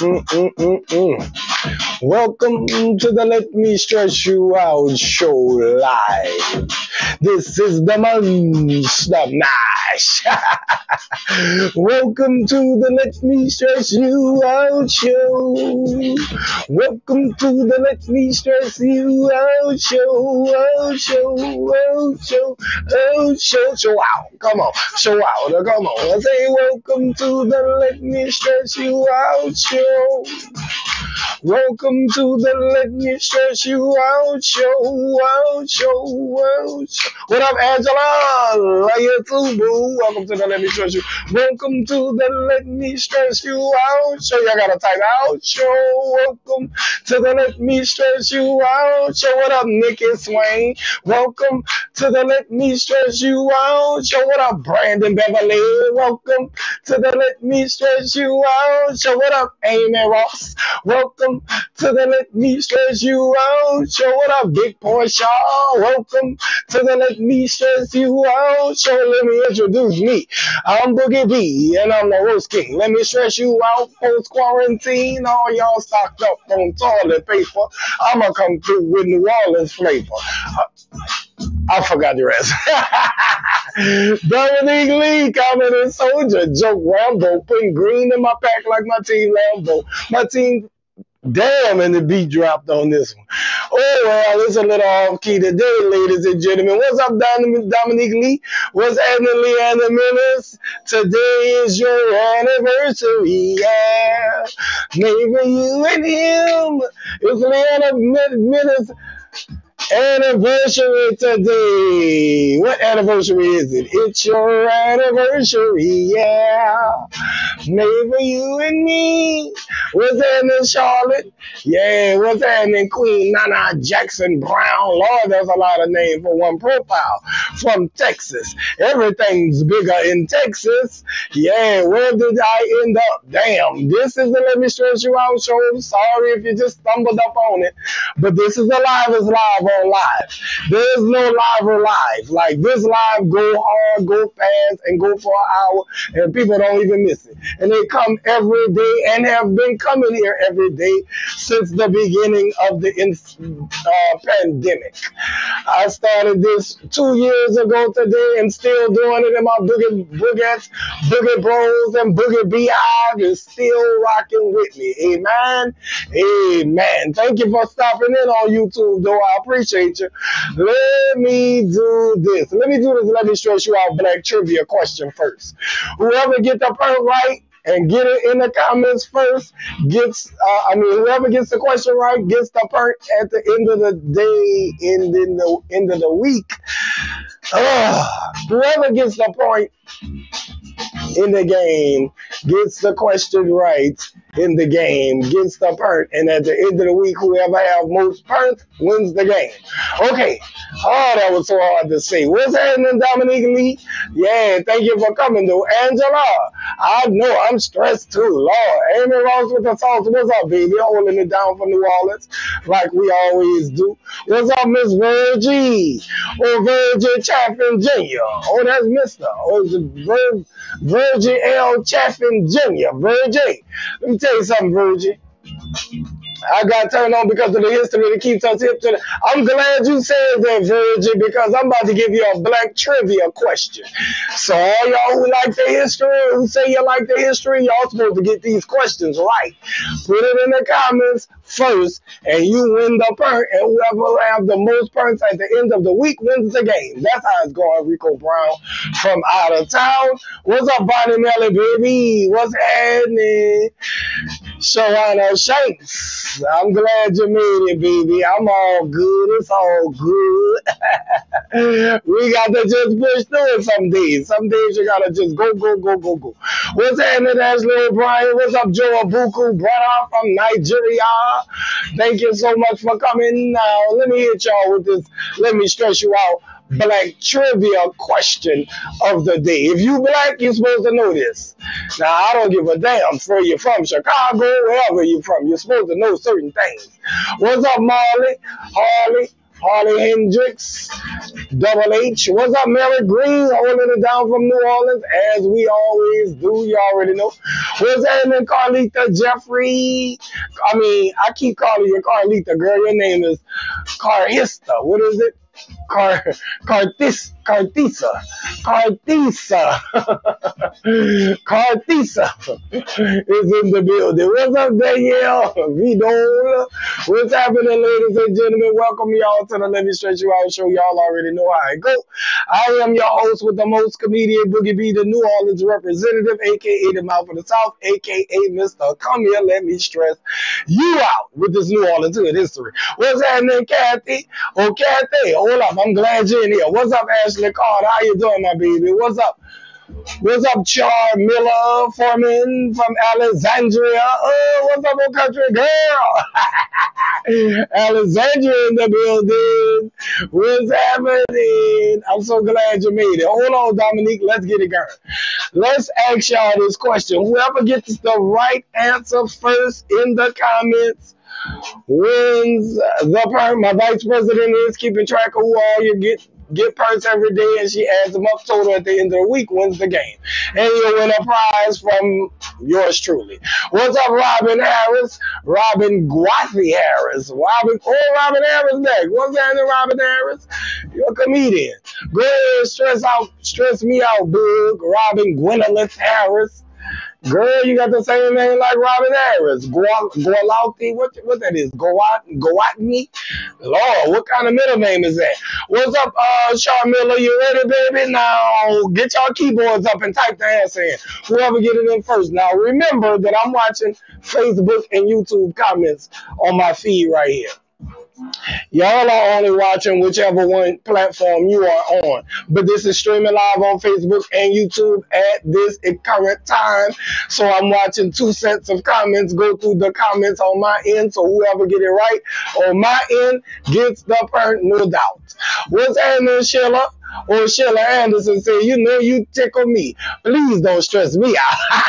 Mm-mm-mm-mm. Welcome to the Let Me Stress You Out show live. This is the Monster Mash. Welcome to the Let Me Stress You Out show. Welcome to the Let Me Stress You Out show. Out show, out show, out show, show out. Come on, show out. Come on. I say welcome to the Let Me Stress You Out show. Welcome to the Let Me Stress You Out show, out show, out show. What up, Angela? How you too, boo? Welcome to the Let Me Stress You. Welcome to the Let Me Stress You Out show. Y'all gotta type out show. Welcome to the Let Me Stress You Out show. What up, Nikki Swain? Welcome to the Let Me Stress You Out show. What up, Brandon Beverly? Welcome to the Let Me Stress You Out show. What up, Amy Ross? Welcome to the Let Me Stress You Out show. What up, Big Portia? Welcome to the Let Me Stress You Out show. Let me introduce me. I'm Boogie B, and I'm the roast king. Let me stress you out post quarantine. All y'all stocked up on toilet paper. I'ma come through with New Orleans flavor. I forgot the rest. Dominique Lee, coming soldier, joke Rambo, putting green in my pack like my team Rambo. My team Damn, and the beat dropped on this one. Oh, well, it's a little off key today, ladies and gentlemen. What's up, Dominique Lee? What's happening, Leanna Menace? Today is your anniversary, yeah. Maybe you and him. It's Leanna Menace anniversary today. What anniversary is it? It's your anniversary, yeah. Maybe you and me. What's happening, Charlotte? Yeah, what's happening, Queen Nana Jackson Brown? Lord, there's a lot of names for one profile. From Texas. Everything's bigger in Texas. Yeah, where did I end up? Damn, this is the Let Me Stress You Out show. Sorry if you just stumbled up on it. But this is the live is live on live. There's no live or live. Like this live go hard, go fast, and go for an hour, and people don't even miss it. And they come every day and have been coming here every day since the beginning of the uh, pandemic. I started this two years ago today and still doing it in my boogie boogettes, boogie bros, and boogie beehive is still rocking with me. Amen. Amen. Thank you for stopping in on YouTube, though. I appreciate you. Let me do this. Let me do this. Let me stress you out black trivia question first. Whoever get the part right and get it in the comments first gets uh, I mean whoever gets the question right gets the part at the end of the day and in the end of the week. Uh, whoever gets the point in the game gets the question right in the game gets the part, and at the end of the week, whoever have most parts wins the game. Okay. Oh, that was so hard to say. What's happening, Dominique Lee? Yeah, thank you for coming, though. Angela, I know I'm stressed too. Lord, Amy Ross with the sauce. What's up, baby? Holding it down for New Orleans like we always do. What's up, Miss Virgie? Or Virgie Chaffin Jr. Oh, that's Mr. Oh, it's Vir- Virgie L. Chaffin Jr. Virgie. Let me tell you something, Virgie. I got turned on because of the history that keeps us hip to the. I'm glad you said that, Virgin, because I'm about to give you a black trivia question. So all y'all who like the history, who say you like the history, y'all supposed to get these questions right. Put it in the comments first, and you win the perk, and whoever will have the most perks at the end of the week wins the game. That's how it's going, Rico Brown from out of town. What's up, Bonnie Melly, baby? What's happening? Shawana Shanks. I'm glad you made it, baby. I'm all good. It's all good. we got to just push through it some days. Some days you got to just go, go, go, go, go. What's happening, Ashley O'Brien? What's up, Joe Abuku, brother from Nigeria? Thank you so much for coming. Now, let me hit y'all with this. Let me stress you out black trivia question of the day. If you black, you're supposed to know this. Now, I don't give a damn where you're from, Chicago, wherever you're from. You're supposed to know certain things. What's up, Marley? Harley? Harley Hendricks, Double H. What's up, Mary Green? Holding it down from New Orleans, as we always do. You already know. What's happening, Carlita Jeffrey? I mean, I keep calling you Carlita, girl. Your name is Carhista. What is it? Car, Cartis, Cartisa, Cartisa, Cartisa is in the building. What's up, Danielle? Vidol. What's happening, ladies and gentlemen? Welcome y'all to the Let Me Stress You Out show. Y'all already know how it go. I am your host with the most comedian, Boogie B, the New Orleans representative, aka the Mouth of the South, aka Mr. Come Here, Let Me Stress You Out with this New Orleans history. What's happening, Kathy? Oh, Kathy, hold up. I'm glad you're in here. What's up, Ashley Carter? How you doing, my baby? What's up? What's up, Char Miller Foreman from Alexandria? Oh, what's up, old country girl? Alexandria in the building. What's happening? I'm so glad you made it. Hold on, Dominique. Let's get it going. Let's ask y'all this question. Whoever gets the right answer first in the comments wins the per. My vice president is keeping track of who all you get get perks every day, and she adds them up total at the end of the week, wins the game. And you'll win a prize from yours truly. What's up, Robin Harris? Robin Guathy Harris. Robin, oh, Robin Harris back. What's happening, Robin Harris? You're a comedian. Go ahead, stress out, stress me out, big. Robin Gwyneth Harris. Girl, you got the same name like Robin Harris. Gualauti, what what that is? Goat Goatney? Lord, what kind of middle name is that? What's up, uh Sean Miller? You ready, baby? Now get y'all keyboards up and type the answer in. Whoever get it in first. Now remember that I'm watching Facebook and YouTube comments on my feed right here. Y'all are only watching whichever one platform you are on. But this is streaming live on Facebook and YouTube at this current time. So I'm watching two sets of comments go through the comments on my end. So whoever get it right on my end gets the part, no doubt. What's happening, Sheila? Or Sheila Anderson say, you know you tickle me. Please don't stress me out.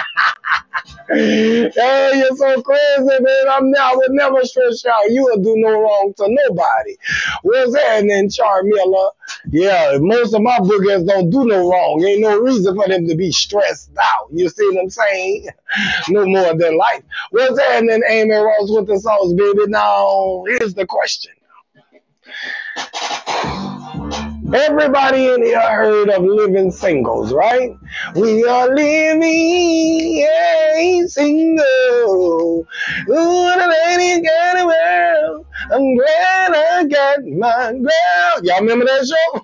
hey, you're so crazy, man. I'm I would never stress you out. You will do no wrong to nobody. What's that then, Charmilla? Yeah, most of my boogers don't do no wrong. Ain't no reason for them to be stressed out. You see what I'm saying? no more than life. What's that then, Amy Rose with the sauce, baby? Now, here's the question. Everybody in here heard of living singles, right? We are living a single. Ooh, the lady got a world. I'm glad I got my girl. Y'all remember that show?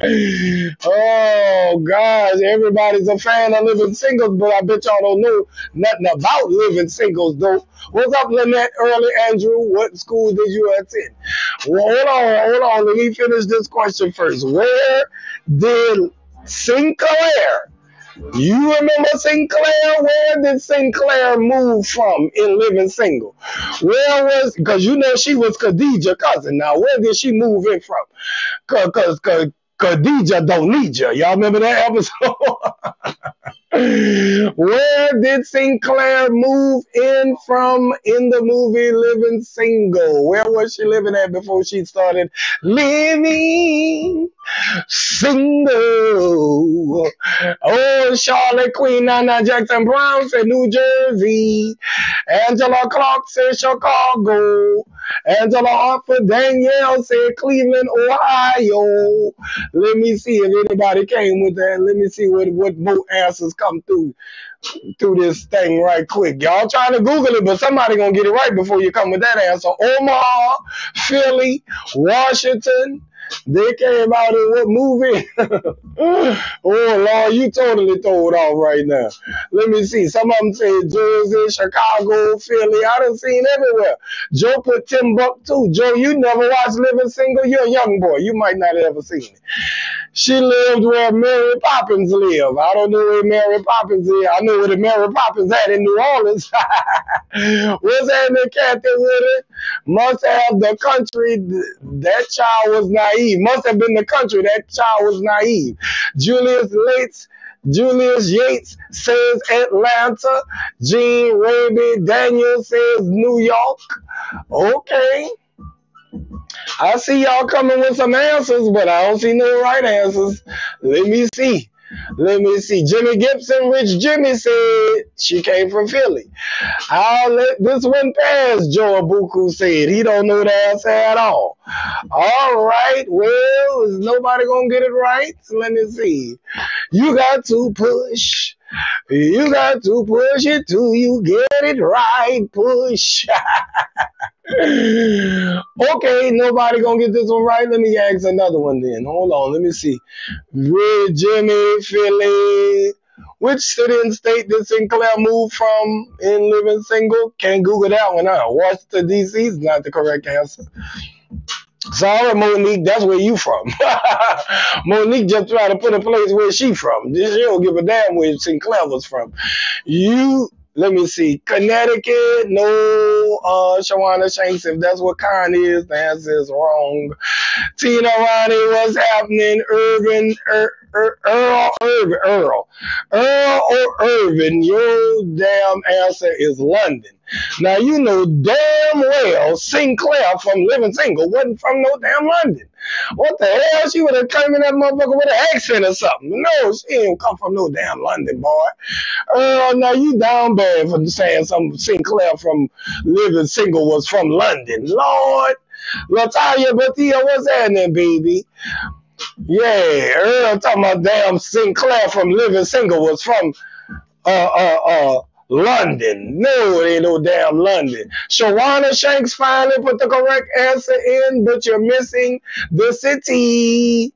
oh gosh, everybody's a fan of living singles, but I bet y'all don't know nothing about living singles though. What's up, Lynette Early Andrew? What school did you attend? Well, hold on, hold on. Let me finish this question first. Where did Sinclair you remember Sinclair? Where did Sinclair move from in Living Single? Where was, because you know she was Khadijah cousin. Now, where did she move in from? Because Khadijah don't need you. Y'all remember that episode? Where did Sinclair move in from in the movie Living Single? Where was she living at before she started living single? Oh, Charlotte Queen, Nana Jackson Brown said New Jersey. Angela Clark said Chicago. Angela Hartford Danielle said Cleveland, Ohio. Let me see if anybody came with that. Let me see what, what more answers come through through this thing right quick. Y'all trying to Google it, but somebody gonna get it right before you come with that answer. Omaha, Philly, Washington, they came out in what movie? oh Lord, you totally throw it off right now. Let me see. Some of them say Jersey, Chicago, Philly. I done seen everywhere. Joe put Timbuktu. Joe, you never watched Living Single. You're a young boy. You might not have ever seen it. She lived where Mary Poppins lived. I don't know where Mary Poppins is. I know where the Mary Poppins at in New Orleans. What's happening, Kathy it? Must have the country, that child was naive. Must have been the country, that child was naive. Julius Yates, Julius Yates says Atlanta. Gene Raby Daniel says New York. Okay. I see y'all coming with some answers, but I don't see no right answers. Let me see. Let me see. Jimmy Gibson, Rich Jimmy said she came from Philly. I'll let this one pass, Joe Buku said. He don't know the answer at all. All right. Well, is nobody to get it right? Let me see. You got to push. You got to push it till you get it right. Push. okay, nobody gonna get this one right. Let me ask another one then. Hold on, let me see. Red Jimmy, Philly. Which city and state did Sinclair move from in living single? Can't Google that one out. Washington, D.C. is not the correct answer. Sorry, Monique, that's where you from. Monique just trying to put a place where she from. She don't give a damn where Sinclair was from. You let me see. Connecticut, no. Uh, Shawana Shanks, if that's what kind is, the answer is wrong. Tina Ronnie, what's happening? Irvin, er, er, Earl, Irvin, Earl. Earl or Irvin, your damn answer is London. Now you know damn well Sinclair from Living Single wasn't from no damn London. What the hell? She would have come in that motherfucker with an accent or something. No, she ain't come from no damn London, boy. Uh, now you down bad for saying some Sinclair from Living Single was from London. Lord, Latalia Batia, what's happening, baby? Yeah, Earl talking about damn Sinclair from Living Single was from uh uh uh London. No, it ain't no damn London. Shawana Shanks finally put the correct answer in, but you're missing the city.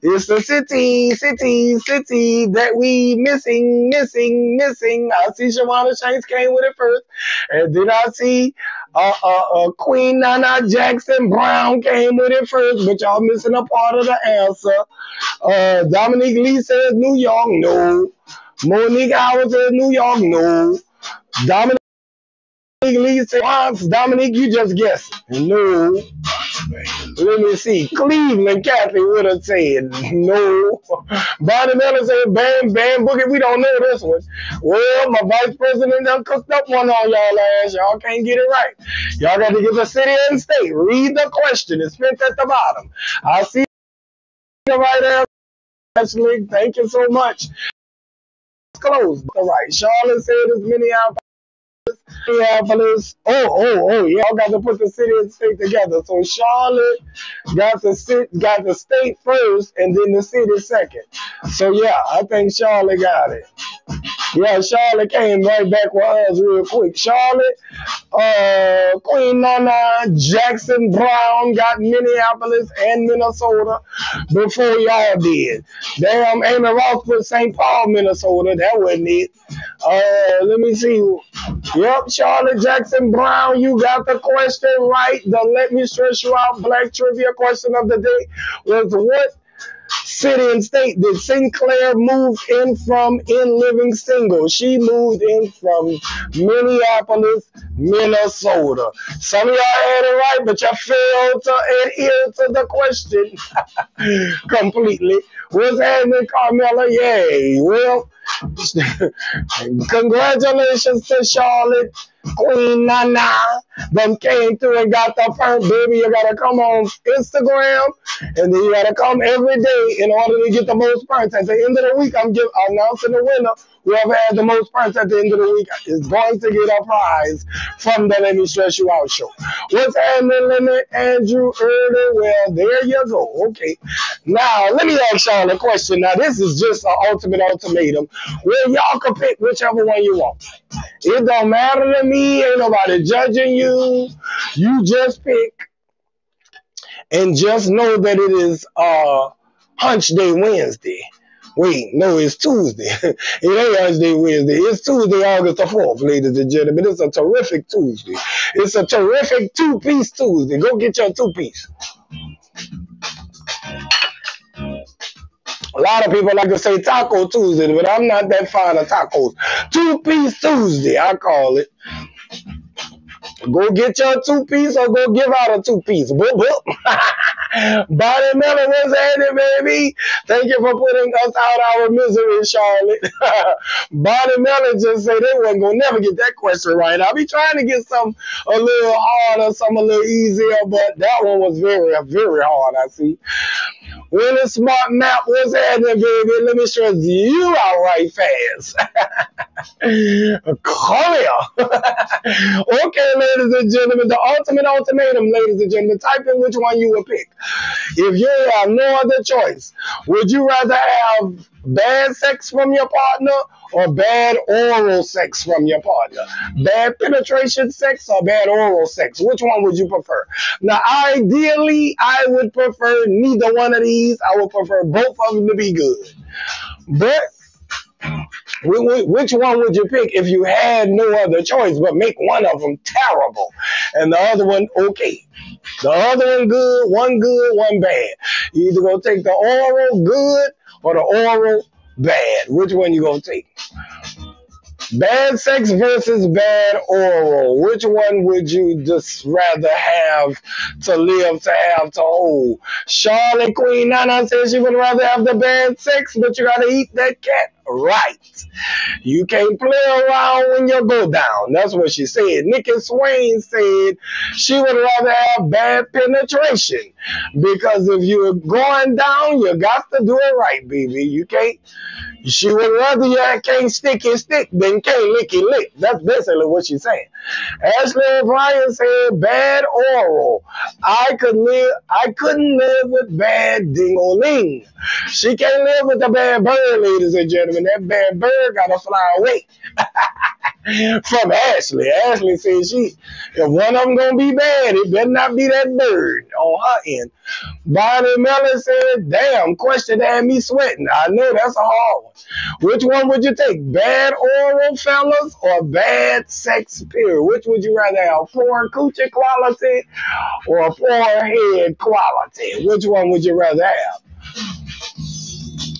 It's the city, city, city that we missing, missing, missing. I see Shawana Shanks came with it first. And then I see uh, uh, uh, Queen Nana Jackson Brown came with it first, but y'all missing a part of the answer. Uh, Dominique Lee says New York. No. Monique Howard in New York. No. Dominique Lee Dominique, you just guessed. No. Let me see. Cleveland Kathy would have said no. Bonnie Miller said bam, bam, boogie. We don't know this one. Well, my vice president done cooked up one on y'all ass. Y'all can't get it right. Y'all got to give a city and state. Read the question. It's pinned at the bottom. I see the right answer. Thank you so much close. All right. Charlotte said it's Minneapolis. Minneapolis. Oh, oh, oh, y'all got to put the city and state together. So Charlotte got the sit, got the state first, and then the city second. So yeah, I think Charlotte got it. Yeah, Charlotte came right back with us real quick. Charlotte, uh, Queen Nana, Jackson Brown got Minneapolis and Minnesota before y'all did. Damn, Amy Ross put St. Paul, Minnesota. That wasn't it. Uh, let me see. Yep, Charlotte Jackson Brown, you got the question right. The Let Me Stress You Out Black Trivia question of the day was what city and state did Sinclair move in from in living single? She moved in from Minneapolis, Minnesota. Some of y'all had it right, but y'all failed to adhere to the question completely. What's happening, Carmela? Yay. Well, congratulations to Charlotte. Queen Nana, them came through and got the first baby. You gotta come on Instagram, and then you gotta come every day in order to get the most points. At the end of the week, I'm give, announcing the winner Whoever has the most points at the end of the week is going to get a prize from the Let Me Stress You Out show. What's happening, limit Andrew Early? Well, there you go. Okay. Now, let me ask y'all a question. Now, this is just an ultimate ultimatum where y'all can pick whichever one you want. It don't matter to me. Ain't nobody judging you. You just pick. And just know that it is uh, Hunch Day Wednesday. Wait, no, it's Tuesday. it ain't Wednesday, Wednesday. It's Tuesday, August the 4th, ladies and gentlemen. It's a terrific Tuesday. It's a terrific two piece Tuesday. Go get your two piece. A lot of people like to say Taco Tuesday, but I'm not that fond of tacos. Two piece Tuesday, I call it. Go get your two piece or go give out a two piece. Boop, boop. Bonnie Miller, what's happening, baby? Thank you for putting us out our misery, Charlotte. Bonnie Miller just said they wasn't gonna never get that question right. I'll be trying to get some a little harder, some a little easier, but that one was very, very hard, I see. When a smart map was happening, baby, let me stress you out right fast. Okay, ladies and gentlemen, the ultimate ultimatum, ladies and gentlemen. Type in which one you would pick. If you have no other choice, would you rather have bad sex from your partner or bad oral sex from your partner? Bad penetration sex or bad oral sex? Which one would you prefer? Now, ideally, I would prefer neither one of these. I would prefer both of them to be good. But which one would you pick if you had no other choice but make one of them terrible and the other one okay? The other one good, one good, one bad. You either gonna take the oral good or the oral bad. Which one you gonna take? Bad sex versus bad oral. Which one would you just rather have to live to have to hold? Charlotte Queen Nana says she would rather have the bad sex, but you gotta eat that cat right. You can't play around when you go down. That's what she said. Nikki Swain said she would rather have bad penetration because if you're going down, you got to do it right, baby. You can't she would rather you can't stick and stick than can't lick and lick. That's basically what she's saying. Ashley O'Brien said bad oral. I could live I couldn't live with bad ding-o-ling. She can't live with the bad bird, ladies and gentlemen. That bad bird gotta fly away. from Ashley. Ashley said she, if one of them gonna be bad, it better not be that bird on her end. Bonnie Mellon said, damn, question had me sweating. I know that's a hard one. Which one would you take? Bad oral fellas or bad sex period? Which would you rather have? Poor coochie quality or poor head quality? Which one would you rather have?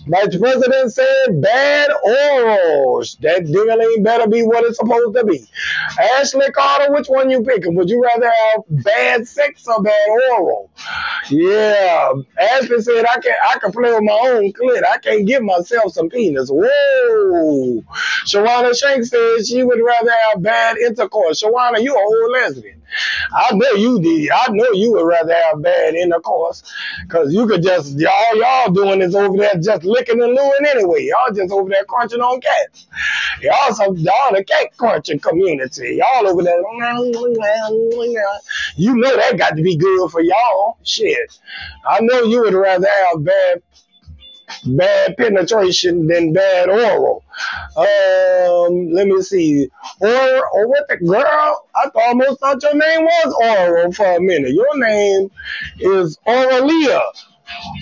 Vice President said bad orals. That dingling better be what it's supposed to be. Ashley Carter, which one you picking? Would you rather have bad sex or bad oral? Yeah. Ashley said I can I can play with my own clit. I can't give myself some penis. Whoa. Shawana Shank said she would rather have bad intercourse. Shawana, you a whole lesbian. I know you did. I know you would rather have bad intercourse because you could just, y'all, y'all doing this over there just licking and looing anyway. Y'all just over there crunching on cats. Y'all some, y'all the cat crunching community. Y'all over there, you know that got to be good for y'all. Shit. I know you would rather have bad bad penetration than bad oral. Um, let me see. Or or what the girl? I almost thought your name was Oral for a minute. Your name is Oralia.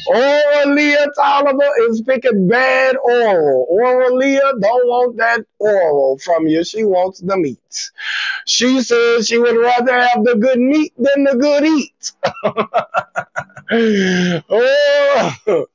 Oralia Tolliver is picking bad oral. Oralia don't want that oral from you. She wants the meat. She says she would rather have the good meat than the good eat. oh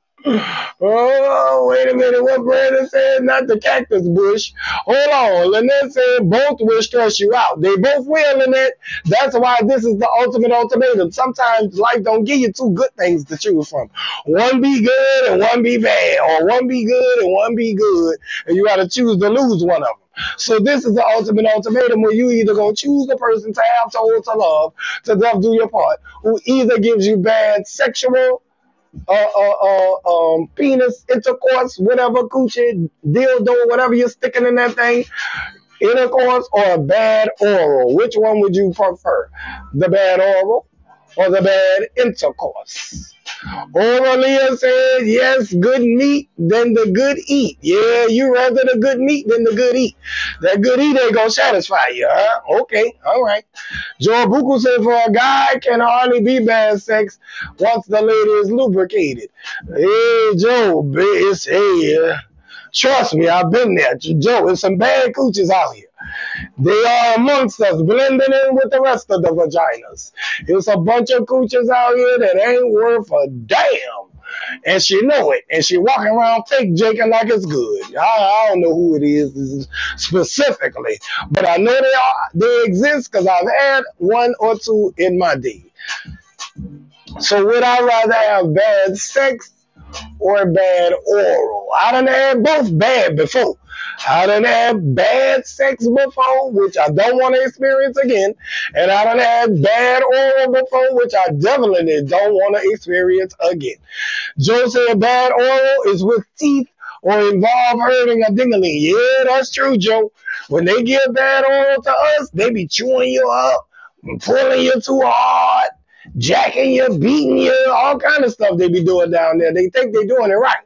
oh, wait a minute. What Brandon said? Not the cactus bush. Hold on. Lynette said both will stress you out. They both will, Lynette. That's why this is the ultimate ultimatum. Sometimes life don't give you two good things to choose from. One be good and one be bad, or one be good and one be good, and you got to choose to lose one of them. So this is the ultimate ultimatum where you either gonna choose the person to have to hold to love, to love do your part, who either gives you bad sexual uh, uh, uh, um, penis intercourse, whatever, coochie, dildo, whatever you're sticking in that thing, intercourse or a bad oral? Which one would you prefer? The bad oral or the bad intercourse? Aurelia says, yes, good meat than the good eat. Yeah, you rather the good meat than the good eat. That good eat ain't gonna satisfy you, huh? Okay, all right. Joe Buku said, for a guy can hardly be bad sex once the lady is lubricated. Hey, Joe, it's, hey, uh, trust me, I've been there. Joe, there's some bad cooches out here. They are amongst us, blending in with the rest of the vaginas. It's a bunch of cooches out here that ain't worth a damn. and she know it, and she walking around fake jaking like it's good. I, I don't know who it is specifically, but I know they are they exist because I've had one or two in my day. So would I rather have bad sex or bad oral? I done had both bad before. I done had bad sex before, which I don't want to experience again. And I done had bad oral before, which I definitely don't want to experience again. Joe said bad oral is with teeth or involve hurting a dingling. Yeah, that's true, Joe. When they give bad oral to us, they be chewing you up, pulling you too hard, jacking you, beating you, all kind of stuff they be doing down there. They think they doing it right.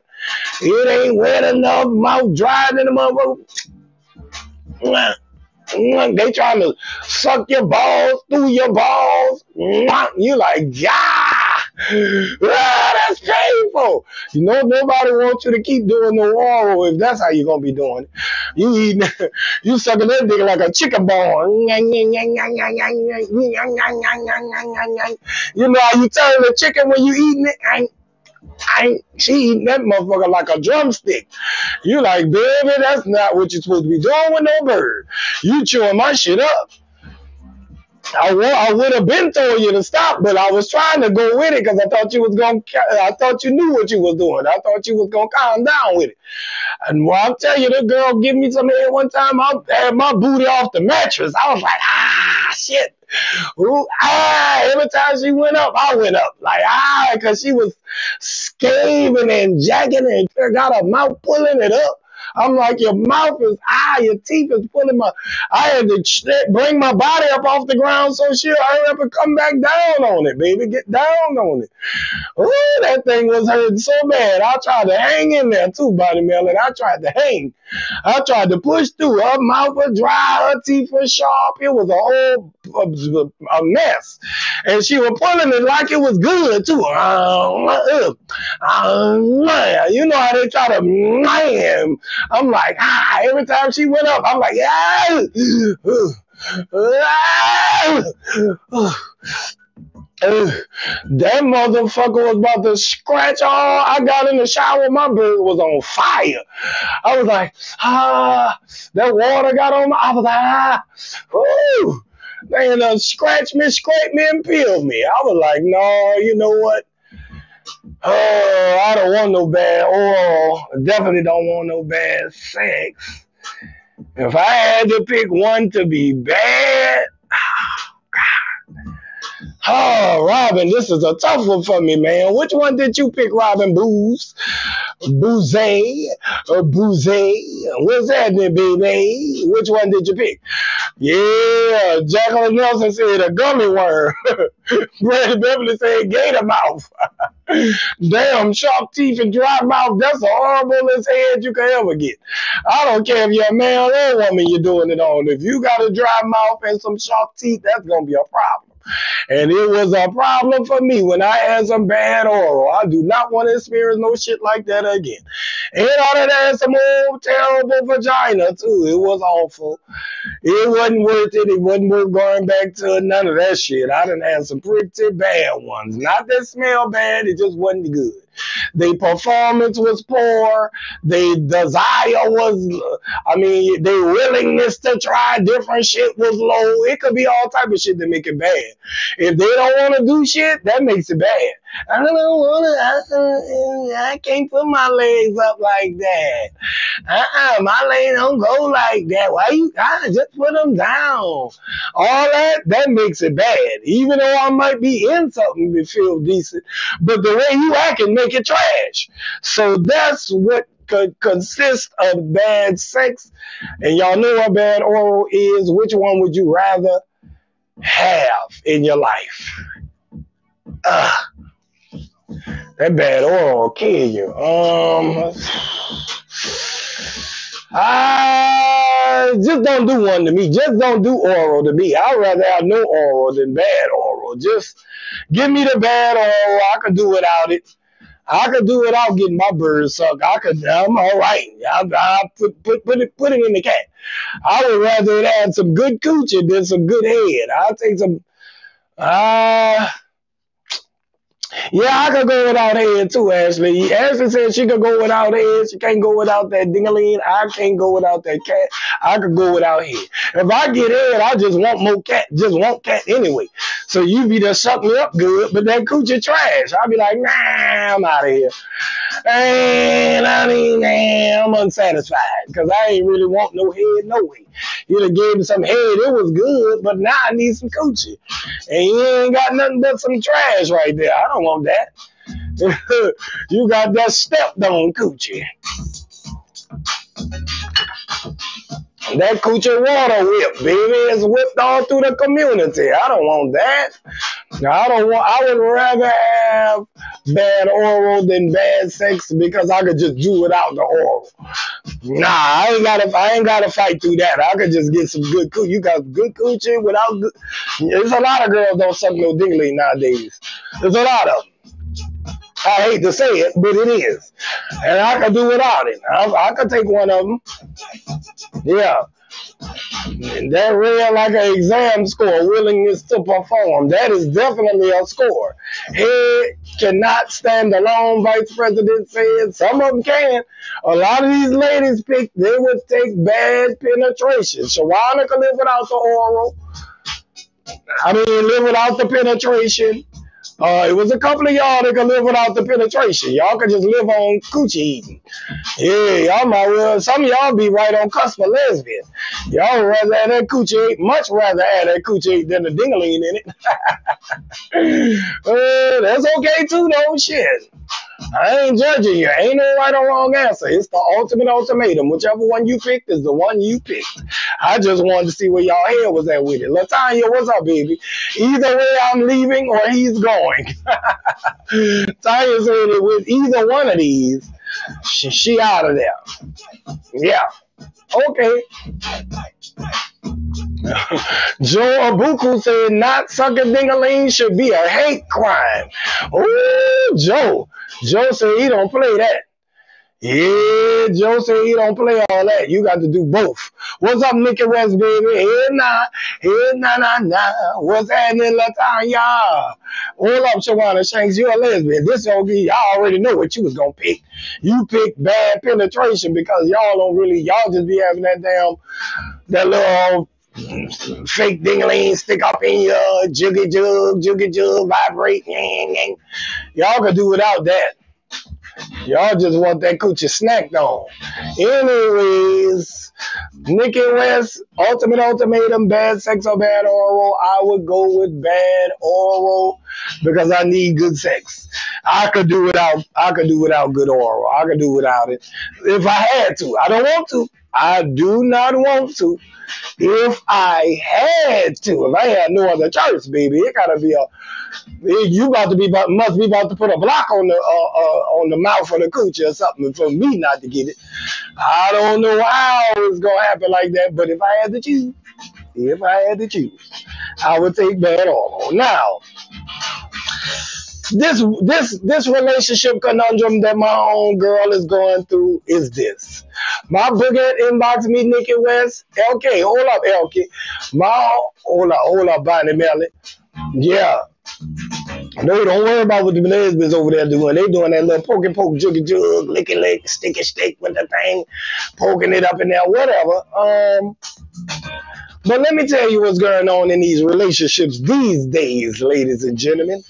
It ain't wet enough, mouth dry in the motherfucker. They trying to suck your balls through your balls. You like, yeah. Ah, that's painful. You know, nobody wants you to keep doing the oral if that's how you're gonna be doing it. You eating, you sucking that dick like a chicken bone. You know how you turn the chicken when you eating it? I she that motherfucker like a drumstick. You like, baby, that's not what you're supposed to be doing with no bird. You chewing my shit up. I, I would have been telling you to stop, but I was trying to go with it because I thought you was gonna. I thought you knew what you was doing. I thought you was gonna calm down with it. And well, I'll tell you, the girl give me some head one time. I had my booty off the mattress. I was like, ah, shit. Ooh, ah, every time she went up, I went up. Like, ah, because she was scaving and jacking and got her mouth pulling it up. I'm like, your mouth is ah, your teeth is pulling my. I had to bring my body up off the ground so she'll hurry up and come back down on it, baby. Get down on it. Ooh, that thing was hurting so bad. I tried to hang in there too, Body Melon. I tried to hang. I tried to push through. Her mouth was dry, her teeth were sharp. It was a whole a, mess. And she was pulling it like it was good too. Uh, uh, you know how they try to man. I'm like, ah, every time she went up, I'm like, yeah. That motherfucker was about to scratch all. I got in the shower, my bird was on fire. I was like, ah, that water got on my. I was like, ah, ooh. They done scratch me, scrape me, and peel me. I was like, no, you know what? Oh, I don't want no bad. I definitely don't want no bad sex. If I had to pick one to be bad, Oh, Robin, this is a tough one for me, man. Which one did you pick, Robin Booze? Booze or Booze? What's happening, baby? Which one did you pick? Yeah, Jacqueline Nelson said a gummy worm. Brady Beverly said gator mouth. Damn, sharp teeth and dry mouth. That's the horriblest head you can ever get. I don't care if you're a man or a woman you're doing it on. If you got a dry mouth and some sharp teeth, that's going to be a problem. And it was a problem for me when I had some bad oral. I do not want to experience no shit like that again. And I done had some old terrible vagina too. It was awful. It wasn't worth it. It wasn't worth going back to none of that shit. I done had some pretty bad ones. Not that smell bad, it just wasn't good. The performance was poor. The desire was, I mean, the willingness to try different shit was low. It could be all type of shit that make it bad. If they don't want to do shit, that makes it bad. I don't want to. I, I can't put my legs up like that. Uh-uh, my legs don't go like that. Why you gotta just put them down? All that that makes it bad. Even though I might be in something to feel decent, but the way you act can make it trash. So that's what could consist of bad sex. And y'all know what bad oral is. Which one would you rather have in your life? Uh, that bad oral will kill you. Um, I just don't do one to me. Just don't do oral to me. I'd rather have no oral than bad oral. Just give me the bad oral. I could do without it. I could do without getting my bird sucked. I could. I'm all right. I, I put put put it put it in the cat. I would rather have some good coochie than some good head. I'll take some. Uh Yeah, I could go without head too, Ashley. Ashley said she could go without head. She can't go without that dingaling. I can't go without that cat. I could go without head. If I get head, I just want more cat. Just want cat anyway. So you be just suck me up good, but that coochie trash. I'll be like, nah, I'm out of here. And I mean, nah, I'm unsatisfied because I ain't really want no head no way. You done gave me some head, it was good, but now I need some coochie. And you ain't got nothing but some trash right there. I don't want that. you got that stepped on coochie. That coochie water whip, baby, is whipped all through the community. I don't want that. I don't want. I would rather have bad oral than bad sex because I could just do without the oral. Nah, I ain't gotta. I ain't gotta fight through that. I could just get some good coochie. You got good coochie without. Good, there's a lot of girls don't suck no dingly nowadays. There's a lot of them. I hate to say it, but it is. And I can do without it. I, I could take one of them. Yeah. That read like an exam score, willingness to perform. That is definitely a score. Head cannot stand alone, Vice President said. Some of them can. A lot of these ladies pick, they would take bad penetration. Shawana could live without the oral. I mean, live without the penetration. Uh, it was a couple of y'all that could live without the penetration. Y'all could just live on coochie eating. Yeah, y'all might well. Some of y'all be right on cusp of lesbian. Y'all would rather have that coochie, much rather have that coochie than the dingaling in it. uh, that's okay too, though. Shit. I ain't judging you. Ain't no right or wrong answer. It's the ultimate ultimatum. Whichever one you picked is the one you picked. I just wanted to see where y'all head was at with it. Latanya, what's up, baby? Either way, I'm leaving or he's going. Tanya said it with either one of these, she, she out of there. Yeah. Okay. Joe Abuku said not sucking dingaling should be a hate crime. Oh, Joe. Joe said he don't play that. Yeah, Joe said he don't play all that. You got to do both. What's up, Nicky West, baby? Hey, nah. Hey, nah, nah, nah. What's happening, Latanya? Hold up, Shawana Shanks. You're a lesbian. This OG, I already know what you was to pick. You picked bad penetration because y'all don't really, y'all just be having that damn, that little fake dingling stick up in your juggy jug, juggy jug, vibrate. Y'all could do without that. Y'all just want that coochie snacked on. Anyways, Nicky West, Ultimate Ultimatum, bad sex or bad oral. I would go with bad oral because I need good sex. I could do without I could do without good oral. I could do without it. If I had to. I don't want to. I do not want to. If I had to, if I had no other choice, baby, it gotta be a you about to be about, must be about to put a block on the uh, uh, on the mouth of the coochie or something for me not to get it. I don't know how it's gonna happen like that, but if I had to choose, if I had to choose, I would take bad oral. Now, this this this relationship conundrum that my own girl is going through is this. My booger inbox me Nicky West. LK, hold up, LK. My hold up, hold up, Bonnie Melly. Yeah. No, don't worry about what the lesbians over there doing. They doing that little poke and poke, juggy jug, licking lick, sticky stick with the thing, poking it up in there, whatever. Um, but let me tell you what's going on in these relationships these days, ladies and gentlemen.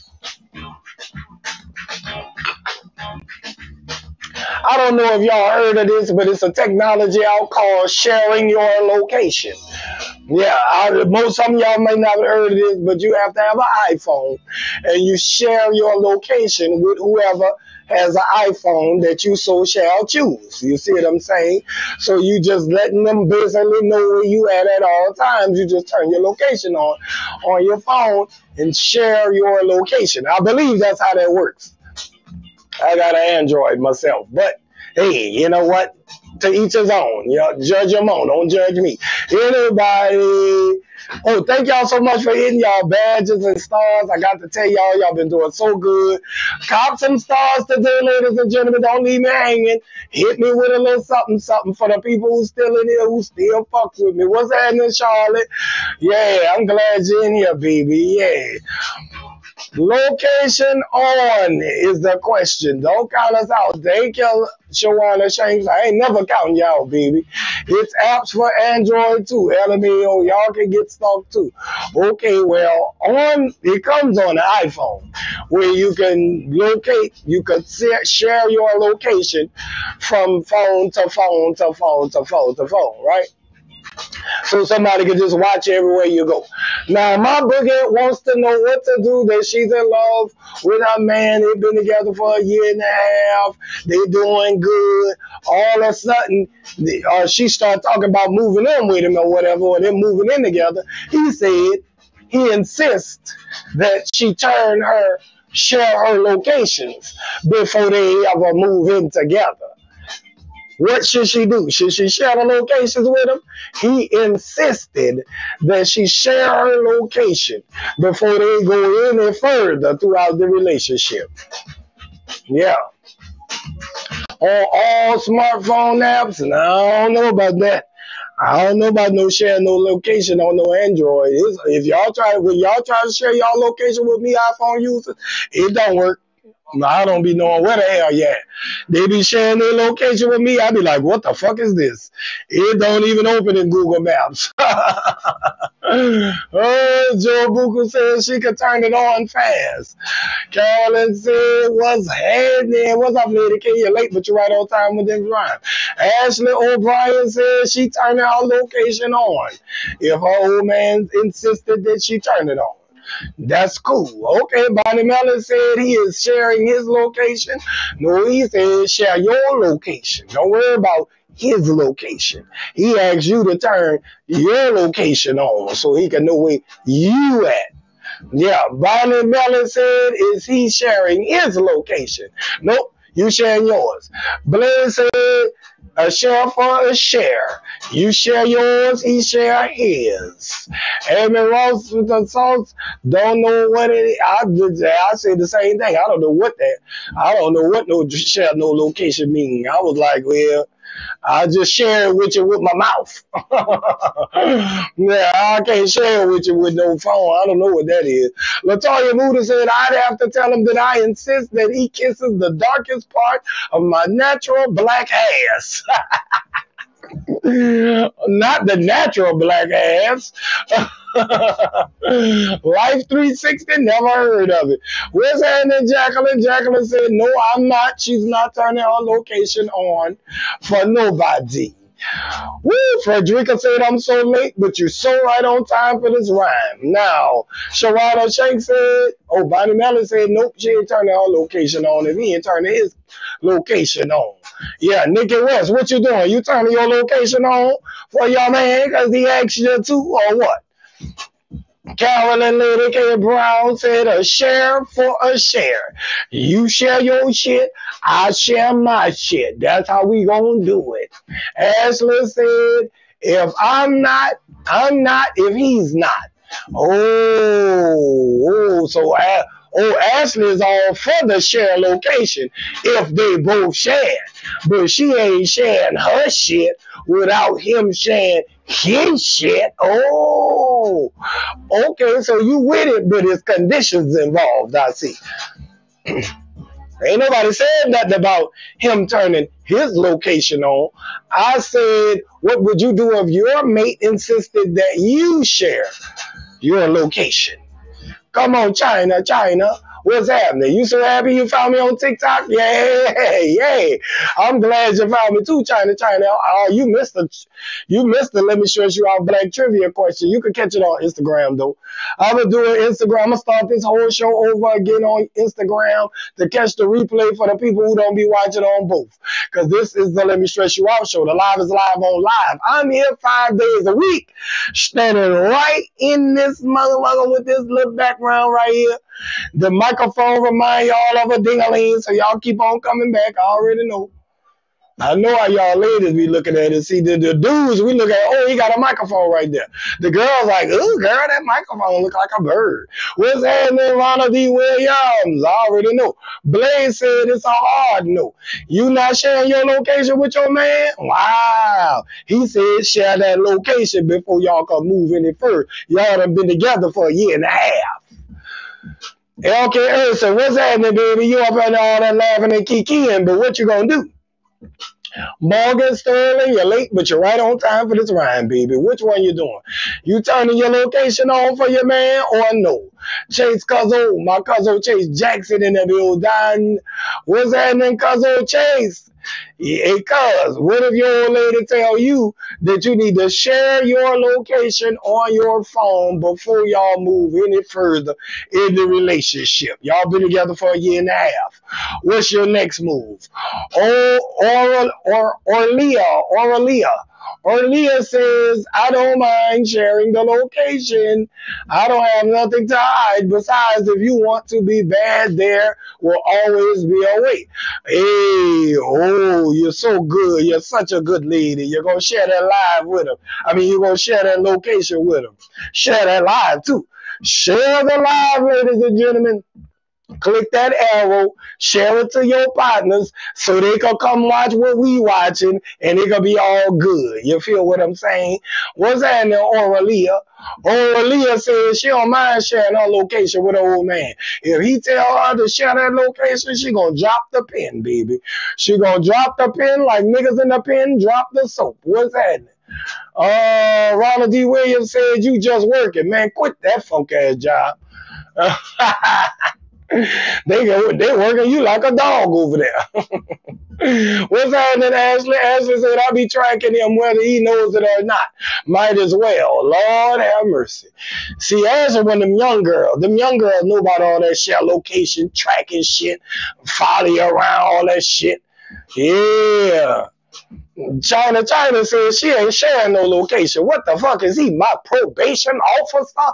I don't know if y'all heard of this, but it's a technology out called sharing your location. Yeah, I, most some of y'all may not have heard of this, but you have to have an iPhone, and you share your location with whoever has an iPhone that you so shall choose. You see what I'm saying? So you just letting them basically know where you at at all times. You just turn your location on on your phone and share your location. I believe that's how that works. I got an Android myself, but hey, you know what? To each his own. You know, judge them on. Don't judge me. Anybody. Oh, thank y'all so much for hitting y'all badges and stars. I got to tell y'all, y'all been doing so good. Cop some stars today, ladies and gentlemen. Don't leave me hanging. Hit me with a little something, something for the people who still in here, who still fuck with me. What's happening, Charlotte? Yeah, I'm glad you're in here, baby. Yeah. Location on is the question. Don't count us out. Thank you, Shawana Shanks. I ain't never counting y'all, baby. It's apps for Android too. LMAO, y'all can get stalked too. Okay, well, on it comes on the iPhone where you can locate, you can share your location from phone to phone to phone to phone to phone, right? So somebody can just watch everywhere you go. Now, my boogie wants to know what to do. That she's in love with her man. They've been together for a year and a half. They're doing good. All of a sudden, uh, she started talking about moving in with him or whatever, or them moving in together. He said he insists that she turn her share her locations before they ever move in together. What should she do? Should she share the locations with him? He insisted that she share her location before they go any further throughout the relationship. Yeah. On all smartphone apps, and I don't know about that. I don't know about no sharing no location on no Android. It's, if y'all try, when y'all try to share y'all location with me, iPhone users, it don't work. I don't be knowing where the hell yet. They be sharing their location with me. I be like, what the fuck is this? It don't even open in Google Maps. oh, Joe Buku said she could turn it on fast. Carolyn said, what's happening? What's up, lady? Can you late, but you're right on time with this rhyme. Ashley O'Brien said she turned her location on. If her old man insisted that she turn it on. That's cool. Okay, Bonnie Mellon said he is sharing his location. No, he said share your location. Don't worry about his location. He asked you to turn your location on so he can know where you at. Yeah, Bonnie Mellon said, is he sharing his location? Nope, you sharing yours. Blaine said, a share for a share. You share yours, he share his. Amy Ross with the sauce, don't know what it is. I, I say the same thing. I don't know what that, I don't know what no share no location mean. I was like, well, I just share it with you with my mouth. yeah, I can't share it with you with no phone. I don't know what that is. Latoya Moody said I'd have to tell him that I insist that he kisses the darkest part of my natural black ass. Not the natural black ass. Life 360, never heard of it. Where's Ann and Jacqueline? Jacqueline said, No, I'm not. She's not turning her location on for nobody. Woo! Frederica said, I'm so late, but you're so right on time for this rhyme. Now, Sharada Shank said, oh, Bonnie Mellon said, nope, she ain't turning her location on if he ain't turning his location on. Yeah, Nikki West, what you doing? You turning your location on for your man because he asked you to or what? Carolyn Lady K. Brown said a share for a share. You share your shit, I share my shit. That's how we gonna do it. Ashley said, if I'm not, I'm not if he's not. Oh, oh so oh, Ashley is all for the share location if they both share. But she ain't sharing her shit without him sharing his shit. Oh, okay, so you with it, but it's conditions involved, I see. Ain't nobody said nothing about him turning his location on. I said, what would you do if your mate insisted that you share your location? Come on, China, China. What's happening? You so happy you found me on TikTok? Yeah, yeah. I'm glad you found me too, China, China. Oh, you missed the, you missed the. Let me stress you out black trivia question. You can catch it on Instagram though. I'm gonna do an Instagram. I'm gonna start this whole show over again on Instagram to catch the replay for the people who don't be watching on both. Cause this is the Let Me Stress You Out show. The live is live on live. I'm here five days a week, standing right in this motherfucker with this little background right here. The microphone remind y'all of a ding-a-ling, so y'all keep on coming back. I already know. I know how y'all ladies be looking at it. See, the, the dudes, we look at, oh, he got a microphone right there. The girls like, oh, girl, that microphone look like a bird. What's happening, Ronald D. Williams? I already know. Blaze said it's a hard no. You not sharing your location with your man? Wow. He said share that location before y'all can move any further. Y'all done been together for a year and a half. Okay, Ursa, what's happening, baby? You up in all that laughing and kikiing, but what you gonna do? Morgan Sterling, you're late, but you're right on time for this rhyme, baby. Which one you doing? You turning your location on for your man or no? Chase Cuzzo, my cousin Chase Jackson in the building. What's happening, Cuzzo Chase? Cuz, what if your old lady tell you that you need to share your location on your phone before y'all move any further in the relationship? Y'all been together for a year and a half. What's your next move? Oh, or, or, or, or Leah, or Leah. Says, I don't mind sharing the location. I don't have nothing to hide. Besides, if you want to be bad, there will always be a way. Hey, oh, you're so good. You're such a good lady. You're going to share that live with them. I mean, you're going to share that location with them. Share that live too. Share the live, ladies and gentlemen click that arrow, share it to your partners so they can come watch what we watching and it can be all good. You feel what I'm saying? What's happening, Aurelia? Aurelia says she don't mind sharing her location with her old man. If he tell her to share that location, she gonna drop the pin, baby. She gonna drop the pin like niggas in the pin drop the soap. What's happening? Uh, Ronald D. Williams said you just working, man. Quit that funk ass job. they go, they working you like a dog over there. What's happening, Ashley? Ashley said, I'll be tracking him whether he knows it or not. Might as well. Lord have mercy. See, Ashley, when them young girls, them young girls know about all that shit, location, tracking shit, follow you around, all that shit. Yeah. China China says she ain't sharing no location. What the fuck is he? My probation officer?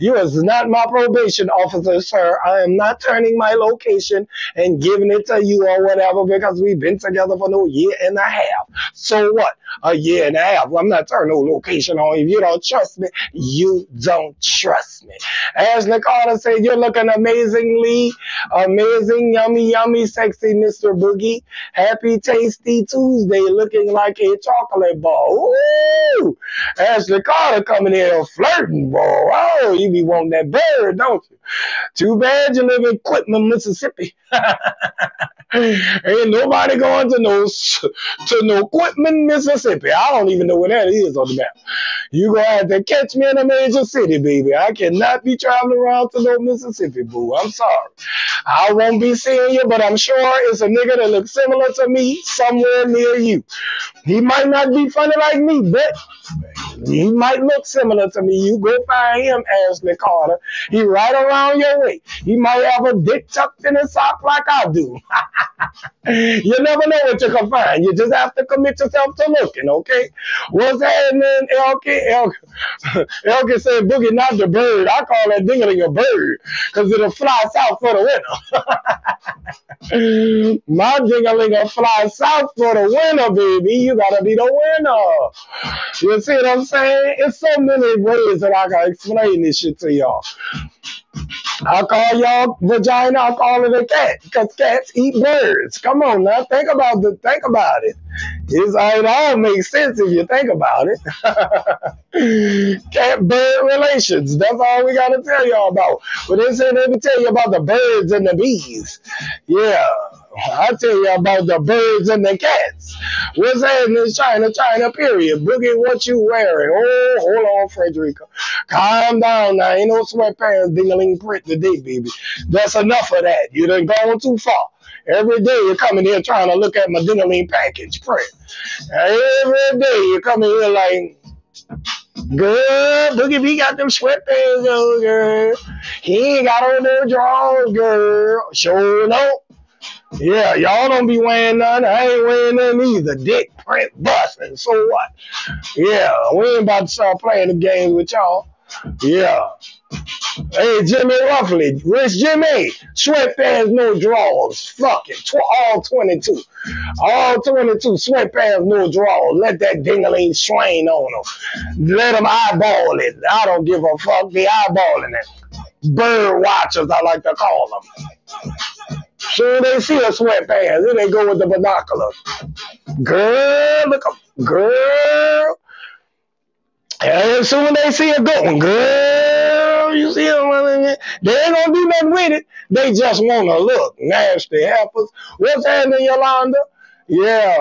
You is not my probation officer, sir. I am not turning my location and giving it to you or whatever because we've been together for no year and a half. So what? Uh, a year and a half. I'm not turning no location on. If you don't trust me, you don't trust me. As Carter said, you're looking amazingly, amazing, yummy, yummy, sexy, Mr. Boogie. Happy, tasty Tuesday, looking like a chocolate ball. Ooh! Ashley Carter coming here flirting, boy. Oh, you be wanting that bird, don't you? Too bad you live in Quitman, Mississippi. Ain't nobody going to no to no Quitman, Mississippi. I don't even know where that is on the map. You gonna have to catch me in a major city, baby. I cannot be traveling around to no Mississippi, boo. I'm sorry. I won't be seeing you, but I'm sure it's a nigga that looks similar to me somewhere near you. He might not be funny like me, but he might look similar to me. You go find him, Ashley Carter. He right around your way. He might have a dick tucked in his sock like I do. you never know what you can find. You just have to commit yourself to looking, okay? What's happening, Elke? Elke, Elke said, Boogie, not the bird. I call that dingaling a bird because it'll fly south for the winter. My dingaling will fly south for the winter, baby. You gotta be the winner. You see what I'm saying? It's so many ways that I can explain this shit to y'all. I call y'all vagina, I call it a cat, because cats eat birds. Come on now, think about the think about it. It's, it all makes sense if you think about it. cat bird relations. That's all we gotta tell y'all about. But they they can tell you about the birds and the bees. Yeah. I'll tell you about the birds and the cats. What's happening in China? China, period. Boogie, what you wearing? Oh, hold on, Frederica. Calm down now. Ain't no sweatpants dingling print today, baby. That's enough of that. You done gone too far. Every day you're coming here trying to look at my dingling package print. Every day you're coming here like, Girl, look if he got them sweatpants on, girl. He ain't got on no drawers, girl. Sure no. Yeah, y'all don't be wearing none. I ain't wearing none either. Dick print busting. So what? Yeah, we ain't about to start playing the games with y'all. Yeah. Hey, Jimmy Ruffley, Rich Jimmy, sweatpants, no drawers. Fuck it. Tw- all 22. All 22 sweatpants, no drawers. Let that dingaling swing on them. Let them eyeball it. I don't give a fuck. They eyeballing it. Bird watchers, I like to call them. Soon they see a sweatpants, then they go with the binoculars. Girl, look up, girl. And soon they see a good one, girl. Oh, you see them, they ain't gonna do nothing with it. They just wanna look nasty heifers. What's happening, Yolanda? Yeah.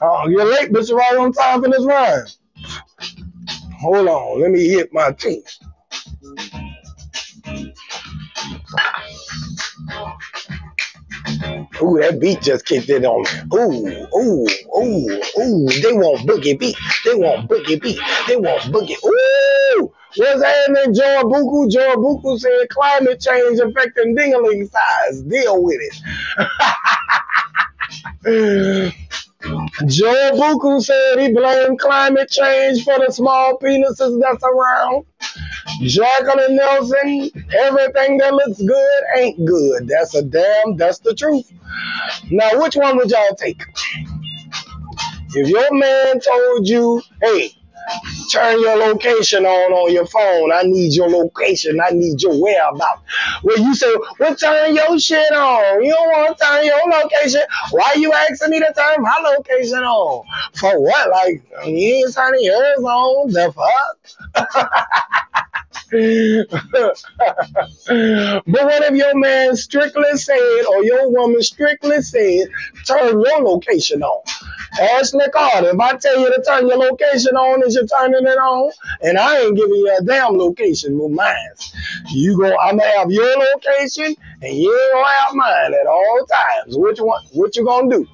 Oh, you're late, but you're right on time for this rhyme. Hold on, let me hit my teeth. Ooh, that beat just kicked in on me. Ooh, ooh, ooh, ooh. They want boogie beat. They want boogie beat. They want boogie. Ooh! What's happening, Joe Buku? Joe Buku said climate change affecting dingling size. Deal with it. Joe Buku said he blamed climate change for the small penises that's around. Jacqueline Nelson, everything that looks good ain't good. That's a damn, that's the truth. Now, which one would y'all take? If your man told you, hey, turn your location on on your phone. I need your location. I need your whereabouts. Well, you say, well, turn your shit on. You don't want to turn your location. Why you asking me to turn my location on? For what? Like, you ain't turning yours on? The fuck? but what if your man strictly said, or your woman strictly said, turn your location on? Ashley Carter, if I tell you to turn your location on, is you turning it on? And I ain't giving you a damn location with mine. You go, I'm gonna have your location, and you gonna have mine at all times. Which one? What you gonna do?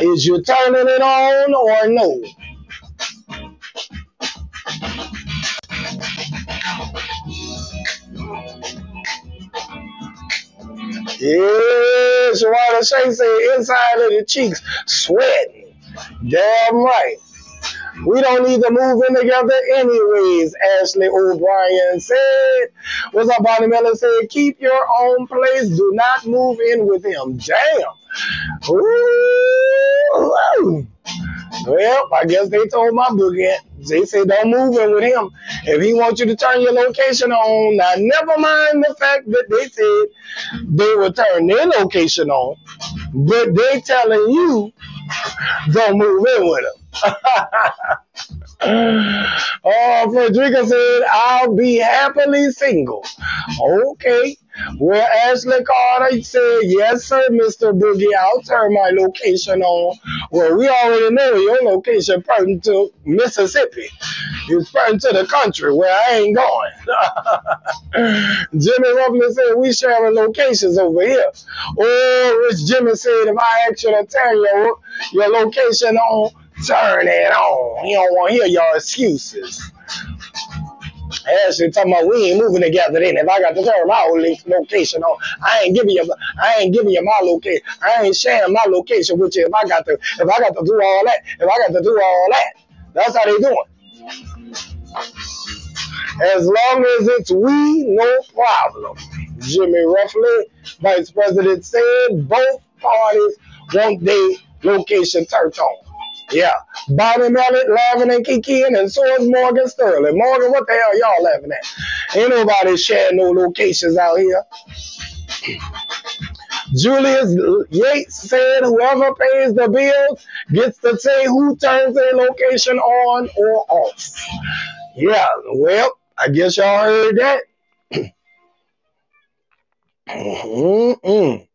Is you turning it on or no? Yeah, Sharada Shay said inside of the cheeks, sweating. Damn right. We don't need to move in together anyways, Ashley O'Brien said. What's up, Bonnie Miller said, keep your own place. Do not move in with him. Damn. Ooh. Well, I guess they told my boogie. They said don't move in with him. If he wants you to turn your location on, now never mind the fact that they said they will turn their location on, but they telling you don't move in with him. oh, Frederica said, I'll be happily single. Okay. Well, Ashley Carter said, Yes, sir, Mr. Boogie. I'll turn my location on. Well, we already know your location pertinent to Mississippi. It's pertinent to the country where I ain't going. Jimmy Ruffin said, We sharing locations over here. Oh, or as Jimmy said, if I ask you to turn your, your location on, turn it on. You don't want to hear your excuses. Ashley talking about we ain't moving together then. If I got to turn my location on, I ain't giving you I ain't giving you my location. I ain't sharing my location with you if I got to if I got to do all that. If I got to do all that. That's how they doing. As long as it's we, no problem. Jimmy Ruffley, Vice President, said both parties want their location turned on. Yeah. Bobby Mellett laughing and kikiing, and so is Morgan Sterling. Morgan, what the hell y'all laughing at? Ain't nobody sharing no locations out here. Julius Yates said whoever pays the bills gets to say who turns their location on or off. Yeah, well, I guess y'all heard that. mm-mm.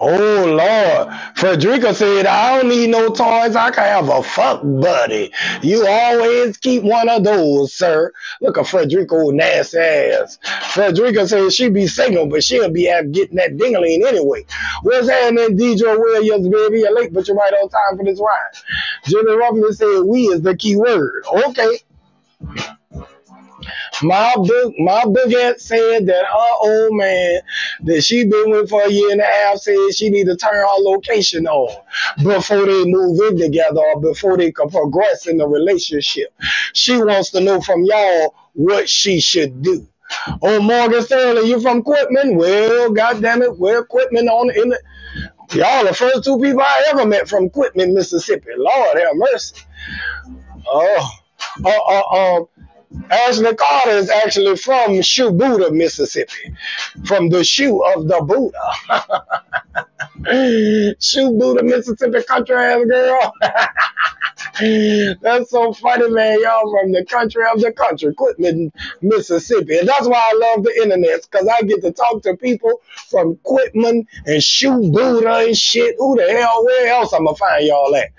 Oh Lord. Frederica said, I don't need no toys. I can have a fuck buddy. You always keep one of those, sir. Look at Frederica nasty ass. Frederica said she be single, but she'll be out getting that dingling anyway. What's happening, DJ Williams, baby? You're late, but you're right on time for this ride. Jimmy Ruffin said we is the key word. Okay. My book, my aunt said that her old man that she been with for a year and a half said she need to turn her location on before they move in together or before they can progress in the relationship. She wants to know from y'all what she should do. Oh, Morgan Sterling, you from Quitman? Well, goddamn it, we're Quitman on in the, y'all the first two people I ever met from Quitman, Mississippi. Lord have mercy. Oh, uh, uh, um. Ashley Carter is actually from Shubuta, Mississippi, from the shoe of the Buddha. Shubuta, Mississippi country ass girl. That's so funny, man. Y'all from the country of the country, Quitman, Mississippi. And that's why I love the internet, because I get to talk to people from Quitman and Shubuta and shit. Who the hell, where else I'm going to find y'all at?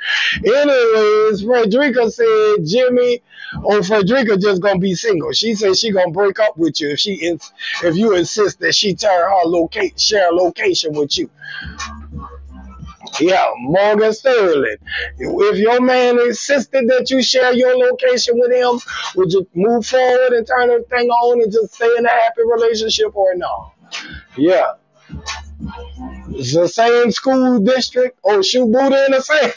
Anyways, Frederica said Jimmy or Frederica just going to be single. She said she going to break up with you if she ins- if you insist that she turn her locate share location with you. Yeah, Morgan Sterling. If your man insisted that you share your location with him, would you move forward and turn everything on and just stay in a happy relationship or no? Yeah. It's the same school district or Shubuta in the same.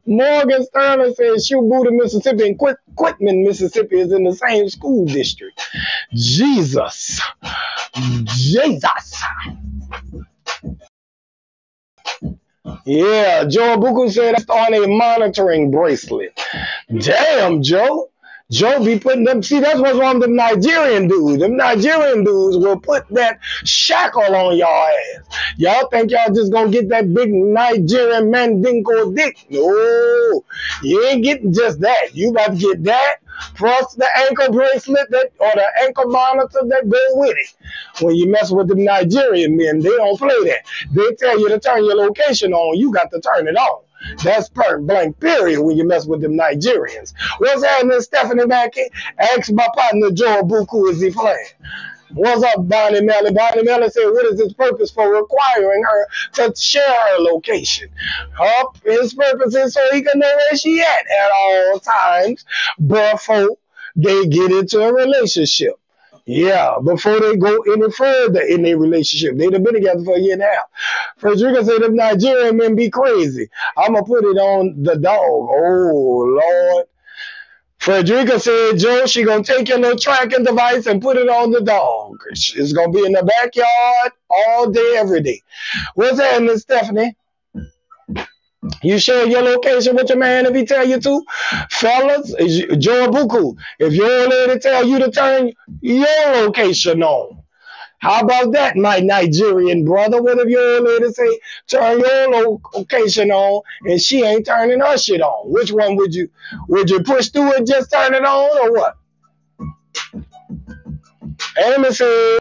Morgan Sterling says Shubuta, Mississippi and Quit- Quitman, Mississippi is in the same school district. Jesus. Jesus. Yeah, Joe Buku said that's on a monitoring bracelet. Damn, Joe. Be putting them. See, that's what's wrong with them Nigerian dudes. Them Nigerian dudes will put that shackle on y'all ass. Y'all think y'all just gonna get that big Nigerian mandingo dick? No, you ain't getting just that. You about to get that plus the ankle bracelet that or the ankle monitor that go with it. When you mess with the Nigerian men, they don't play that. They tell you to turn your location on. You got to turn it on. That's point blank period when you mess with them Nigerians. What's happening, Stephanie Mackey? Ask my partner Joe Buku, is he playing? What's up, Bonnie Melly? Bonnie Melly said, What is his purpose for requiring her to share her location? Up, his purpose is so he can know where she at at all times before they get into a relationship. Yeah, before they go any further in their relationship. They'd have been together for a year and a half. Frederica said, if Nigerian men be crazy, I'm going to put it on the dog. Oh, Lord. Frederica said, Joe, she going to take your little tracking device and put it on the dog. It's going to be in the backyard all day, every day. What's happening, Stephanie? You share your location with your man if he tell you to. Fellas, Joe Buku, if your lady tell you to turn your location on. How about that, my Nigerian brother? What if your lady say, turn your location on and she ain't turning her shit on? Which one would you, would you push through and just turn it on or what? Amos said,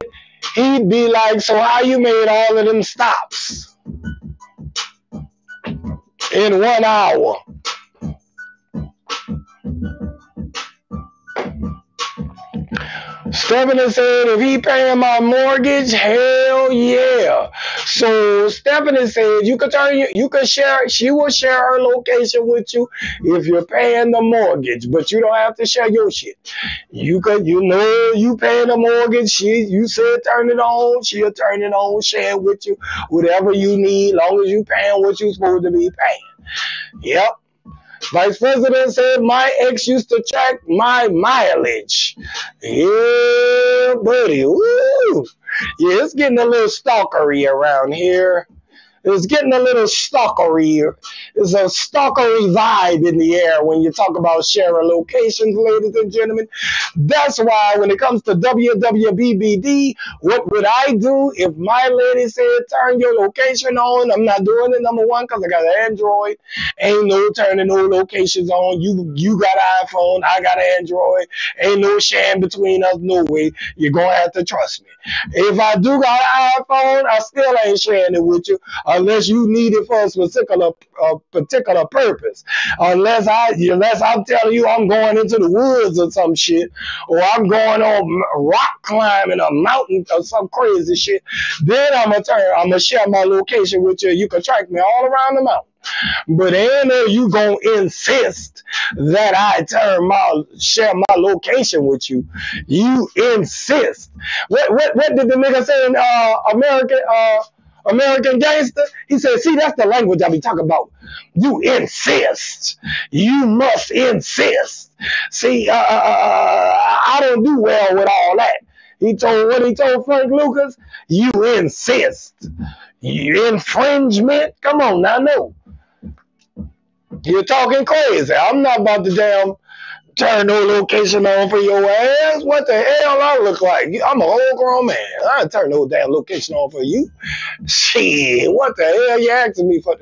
he'd be like, so how you made all of them stops? In one hour. Stephanie said, if he paying my mortgage, hell yeah. So Stephanie said, you could turn you, you could share, she will share her location with you if you're paying the mortgage, but you don't have to share your shit. You could, you know, you paying the mortgage, she, you said turn it on, she'll turn it on, share with you, whatever you need, long as you paying what you're supposed to be paying. Yep. Vice President said my ex used to track my mileage. Yeah, buddy. Woo. Yeah, it's getting a little stalkery around here. It's getting a little stalkery. There's a stalkery vibe in the air when you talk about sharing locations, ladies and gentlemen. That's why when it comes to WWBBD, what would I do if my lady said turn your location on? I'm not doing it, number one, because I got an Android. Ain't no turning no locations on. You you got an iPhone, I got an Android. Ain't no sharing between us, no way. You're gonna have to trust me. If I do got an iPhone, I still ain't sharing it with you unless you need it for a particular a particular purpose. Unless I unless I'm telling you I'm going into the woods or some shit, or I'm going on rock climbing a mountain or some crazy shit, then I'm gonna turn I'm gonna share my location with you. You can track me all around the mountain. But ain't no you gonna insist that I turn my share my location with you. You insist. What what what did the nigga say in uh American uh American gangster. He said, see, that's the language I be talking about. You insist. You must insist. See, uh, uh, uh, I don't do well with all that. He told what he told Frank Lucas. You insist. You infringement. Come on now, no. You're talking crazy. I'm not about to damn turn no location on for your ass. What the hell I look like? I'm a whole grown man. I ain't turn no damn location on for you. Shit, what the hell you asking me for?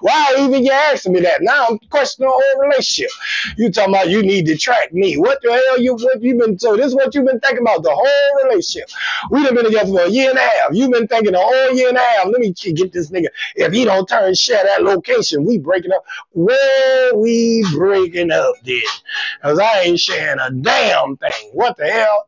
Why even you asking me that? Now I'm questioning the whole relationship. You talking about you need to track me. What the hell you what you been so this is what you've been thinking about the whole relationship. We have been together for a year and a half. You've been thinking the whole year and a half. Let me get this nigga. If he don't turn share that location, we breaking up. Where we breaking up then. Cause I ain't sharing a damn thing. What the hell?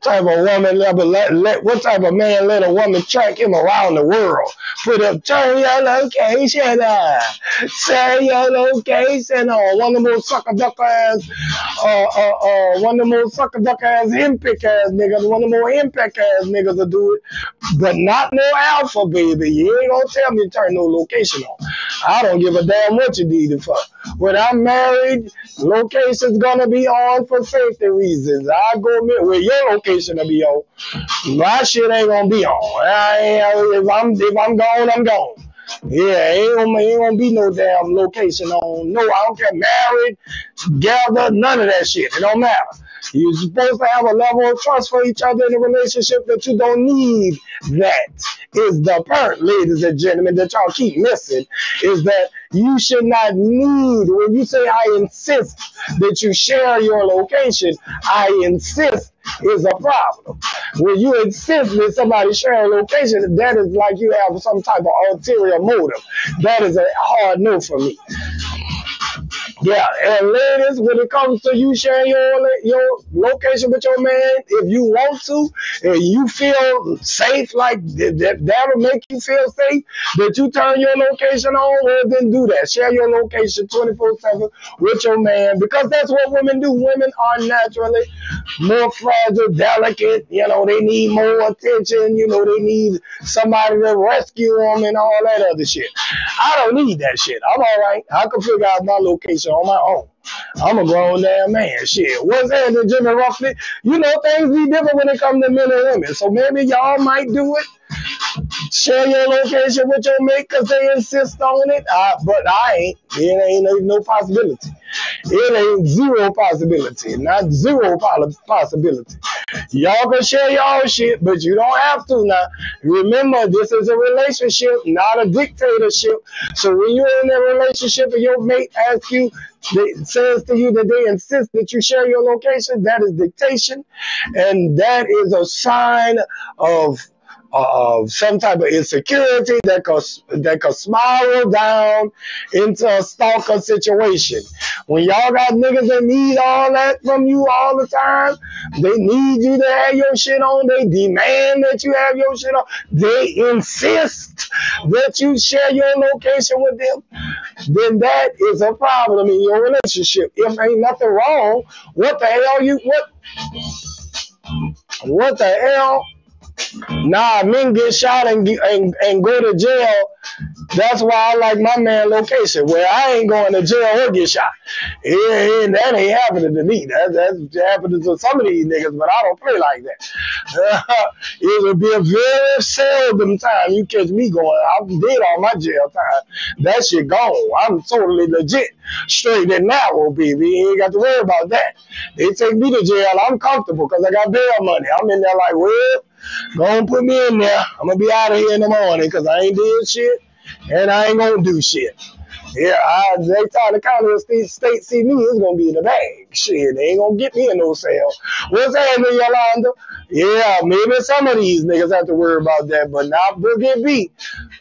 Type of woman let, let, what type of man let a woman track him around the world? Put up turn your location on, say your location on. One of the most sucker duck ass, uh, uh, uh, one of the most sucker duck ass impic ass niggas, one of more impic ass niggas will do it, but not no alpha baby. You ain't gonna tell me to turn no location on. I don't give a damn what you need it for. When I'm married, location's gonna be on for safety reasons. I go where your location will be on. My shit ain't gonna be on. I, if I'm if I'm gone, I'm gone. Yeah, ain't gonna, ain't gonna be no damn location on. No, I don't care. Married, together, none of that shit. It don't matter. You're supposed to have a level of trust for each other in a relationship that you don't need. That is the part, ladies and gentlemen, that y'all keep missing. Is that you should not need, when you say I insist that you share your location, I insist is a problem. When you insist that somebody share a location, that is like you have some type of ulterior motive. That is a hard no for me. Yeah, and ladies, when it comes to you sharing your your location with your man, if you want to, and you feel safe, like that, that'll make you feel safe, that you turn your location on, well, then do that. Share your location 24 7 with your man because that's what women do. Women are naturally more fragile, delicate. You know, they need more attention. You know, they need somebody to rescue them and all that other shit. I don't need that shit. I'm all right. I can figure out my location on my own. I'm a grown damn man. Shit. What's happening, Jimmy Ruffley? You know, things be different when it comes to men and women. So maybe y'all might do it. Share your location with your mate because they insist on it. Uh, but I ain't. It ain't no, no possibility. It ain't zero possibility. Not zero possibility. Y'all can share y'all shit, but you don't have to now. Remember, this is a relationship, not a dictatorship. So when you're in a relationship and your mate asks you, they, says to you that they insist that you share your location, that is dictation. And that is a sign of of some type of insecurity that could that could spiral down into a stalker situation. When y'all got niggas that need all that from you all the time, they need you to have your shit on. They demand that you have your shit on. They insist that you share your location with them. Then that is a problem in your relationship. If ain't nothing wrong, what the hell you what? What the hell? Nah, men get shot and, and, and go to jail. That's why I like my man location, where I ain't going to jail or get shot. Yeah, that ain't happening to me. That, that's happening to some of these niggas, but I don't play like that. it would be a very seldom time you catch me going. I did all my jail time. That shit gone. I'm totally legit, straight and narrow, baby. You ain't got to worry about that. They take me to jail. I'm comfortable because I got bail money. I'm in there like, well, Go and put me in there. I'm gonna be out of here in the morning because I ain't did shit and I ain't gonna do shit. Yeah, I, next time the state, state see me, it's gonna be in the bag. Shit, they ain't gonna get me in no cell. What's happening, Yolanda? Yeah, maybe some of these niggas have to worry about that, but not Boogie B.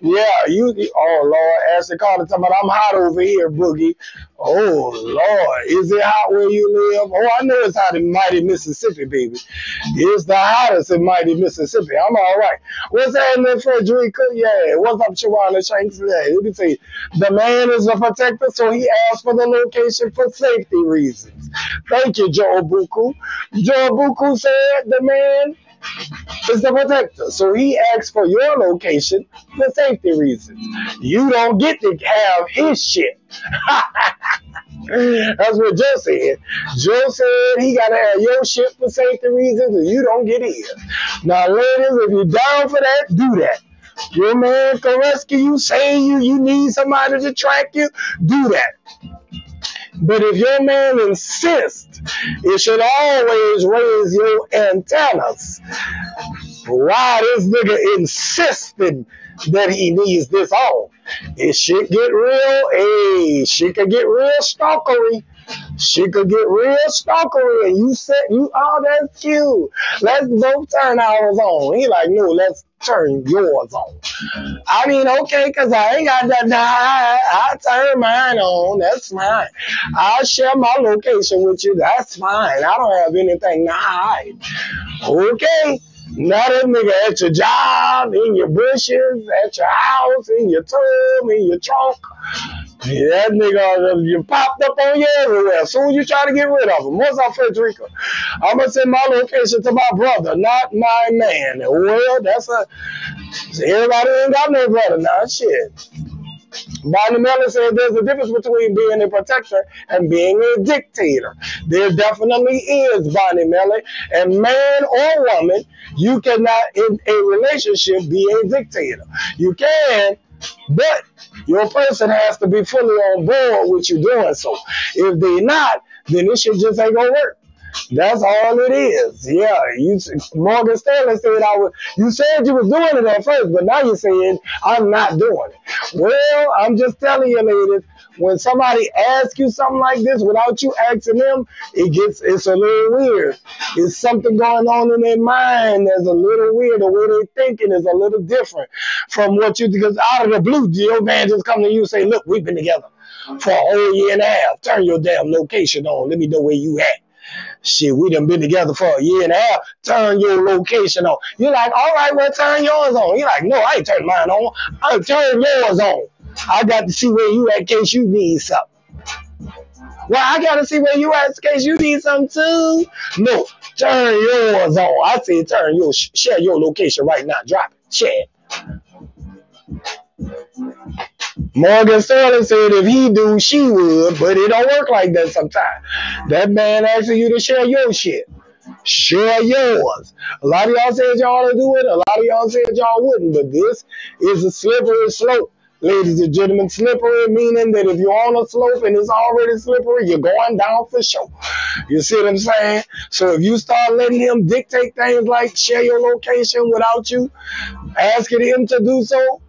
Yeah, you. Oh Lord, Ashley Carter talking about I'm hot over here, Boogie. Oh Lord, is it hot where you live? Oh, I know it's hot in mighty Mississippi, baby. It's the hottest in mighty Mississippi. I'm all right. What's happening, Frederica? Yeah, what's up, Shawana Shanks? Yeah, let me tell you, the man is a protector, so he asked for the location for safety reasons. Thank you, Joe Buku. Joe Buku said the man is the protector. So he asked for your location for safety reasons. You don't get to have his shit. That's what Joe said. Joe said he got to have your shit for safety reasons and you don't get his. Now, ladies, if you're down for that, do that. Your man can rescue you, save you, you need somebody to track you, do that. But if your man insists, it should always raise your antennas. Why this nigga insisted that he needs this on? It should get real, hey, she could get real stalkery. She could get real stalkery, and you said you oh that's cute. Let's both turn ours on. He like, no, let's turn yours on. I mean, okay, cause I ain't got that. I, I turn mine on. That's fine. I'll share my location with you. That's fine. I don't have anything to hide. Okay. Now that nigga at your job, in your bushes, at your house, in your tub, in your trunk. That nigga, you popped up on you everywhere. As soon as you try to get rid of him. What's up, Frederica? I'm going to send my location to my brother, not my man. Well, that's a. Everybody ain't got no brother now. Shit. Bonnie Miller said there's a difference between being a protector and being a dictator. There definitely is, Bonnie Miller. And man or woman, you cannot, in a relationship, be a dictator. You can, but your person has to be fully on board with you doing so. If they're not, then it should just ain't gonna work. That's all it is. Yeah, you Morgan Stanley said I was. You said you was doing it at first, but now you're saying I'm not doing it. Well, I'm just telling you, ladies. When somebody asks you something like this without you asking them, it gets it's a little weird. It's something going on in their mind that's a little weird. The way they're thinking is a little different from what you because out of the blue, the old man just come to you and say, "Look, we've been together for a whole year and a half. Turn your damn location on. Let me know where you at." Shit, we done been together for a year and a half. Turn your location on. You're like, all right, well, turn yours on. You're like, no, I ain't turn mine on. I turn yours on. I got to see where you at in case you need something. Well, I got to see where you at in case you need something too. No, turn yours on. I say turn your, share your location right now. Drop it. Share Morgan said if he do, she would, but it don't work like that sometimes. That man asking you to share your shit. Share yours. A lot of y'all said y'all to do it. A lot of y'all said y'all wouldn't, but this is a slippery slope. Ladies and gentlemen, slippery meaning that if you're on a slope and it's already slippery, you're going down for sure. You see what I'm saying? So if you start letting him dictate things like share your location without you asking him to do so,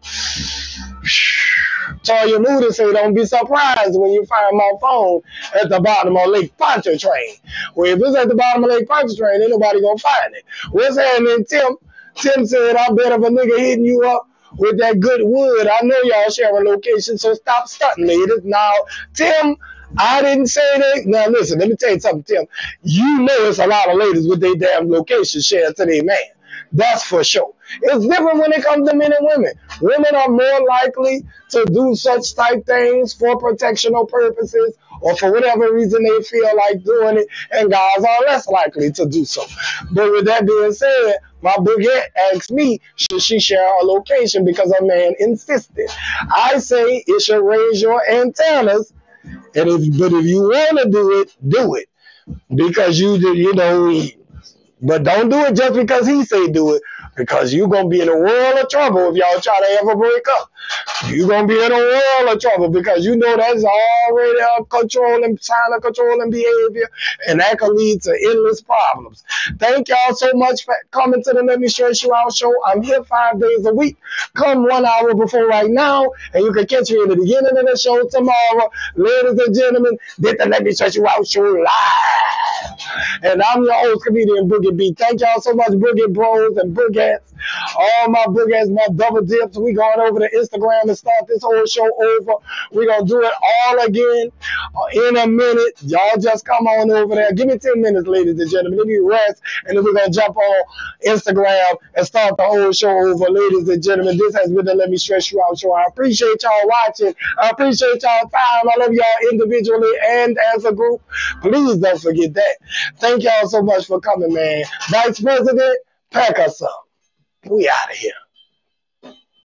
Toya Moody said, don't be surprised when you find my phone at the bottom of Lake Pontchartrain. Well, if it's at the bottom of Lake Pontchartrain, ain't nobody gonna find it. What's happening, Tim? Tim said, I bet if a nigga hitting you up with that good wood, I know y'all share a location, so stop stunting, ladies. Now, Tim, I didn't say that. Now, listen, let me tell you something, Tim. You know it's a lot of ladies with their damn location shared to their man. That's for sure. It's different when it comes to men and women. Women are more likely to do such type things for protectional purposes or for whatever reason they feel like doing it, and guys are less likely to do so. But with that being said, my boogette asked me, should she share her location because a man insisted. I say it should raise your antennas, and if but if you want to do it, do it because you you know. But don't do it just because he say do it because you're to be in a world of trouble if y'all try to ever break up. You're to be in a world of trouble because you know that's already a controlling, sign of controlling behavior, and that can lead to endless problems. Thank y'all so much for coming to the Let Me Stress You Out show. I'm here five days a week. Come one hour before right now, and you can catch me in the beginning of the show tomorrow. Ladies and gentlemen, this the Let Me Stress You Out show live. And I'm your old comedian Boogie B. Thank y'all so much, Boogie Bros and Boogie all my boogers, my double dips. We going over to Instagram to start this whole show over. we going to do it all again uh, in a minute. Y'all just come on over there. Give me 10 minutes, ladies and gentlemen. Let me rest, and then we're going to jump on Instagram and start the whole show over. Ladies and gentlemen, this has been the Let Me Stress You Out show. I appreciate y'all watching. I appreciate y'all time. I love y'all individually and as a group. Please don't forget that. Thank y'all so much for coming, man. Vice President, pack us up. We out of here.